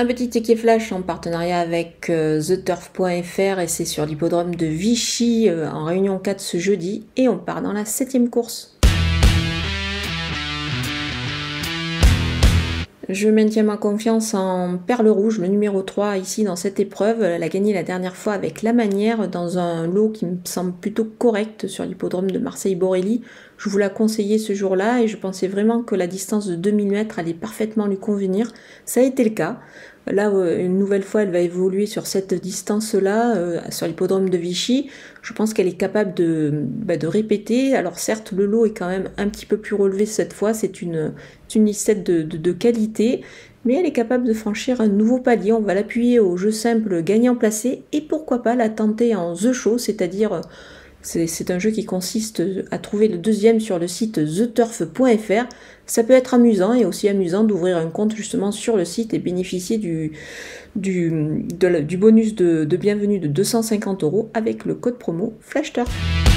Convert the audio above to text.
Un petit ticket flash en partenariat avec euh, TheTurf.fr et c'est sur l'hippodrome de Vichy euh, en réunion 4 ce jeudi et on part dans la septième course. Je maintiens ma confiance en Perle Rouge, le numéro 3 ici dans cette épreuve. Elle a gagné la dernière fois avec la manière dans un lot qui me semble plutôt correct sur l'hippodrome de Marseille-Borelli. Je vous la conseillais ce jour-là et je pensais vraiment que la distance de 2000 mètres allait parfaitement lui convenir. Ça a été le cas. Là, euh, une nouvelle fois, elle va évoluer sur cette distance-là, euh, sur l'hippodrome de Vichy. Je pense qu'elle est capable de, bah, de répéter. Alors certes, le lot est quand même un petit peu plus relevé cette fois. C'est une, une listette de, de, qualité, mais elle est capable de franchir un nouveau palier. On va l'appuyer au jeu simple gagnant placé et pourquoi pas la tenter en The Show, c'est-à-dire c'est un jeu qui consiste à trouver le deuxième sur le site theturf.fr. Ça peut être amusant et aussi amusant d'ouvrir un compte justement sur le site et bénéficier du, du, bonus de, de bienvenue de 250 euros avec le code promo FlashTurf.